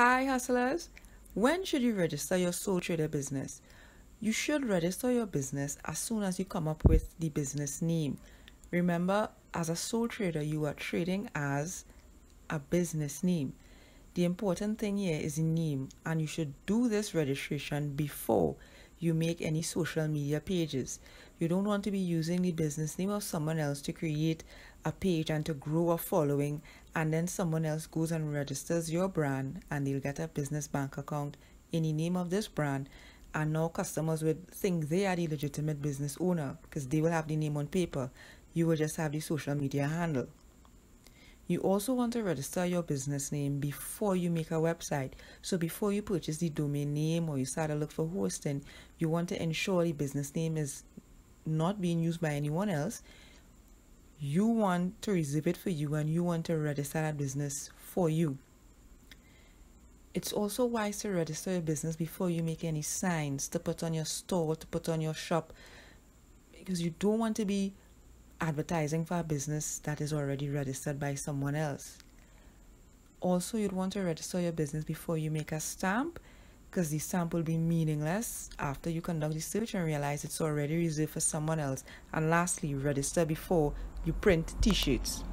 Hi, hustlers. When should you register your sole trader business? You should register your business as soon as you come up with the business name. Remember, as a sole trader, you are trading as a business name. The important thing here is the name, and you should do this registration before you make any social media pages. You don't want to be using the business name of someone else to create a page and to grow a following, and then someone else goes and registers your brand and they'll get a business bank account in the name of this brand. And now customers would think they are the legitimate business owner because they will have the name on paper. You will just have the social media handle. You also want to register your business name before you make a website. So before you purchase the domain name or you start to look for hosting, you want to ensure the business name is not being used by anyone else. You want to reserve it for you and you want to register that business for you. It's also wise to register your business before you make any signs to put on your store, to put on your shop, because you don't want to be advertising for a business that is already registered by someone else. Also, you'd want to register your business before you make a stamp because the stamp will be meaningless after you conduct the search and realize it's already reserved for someone else. And lastly, register before you print t-shirts.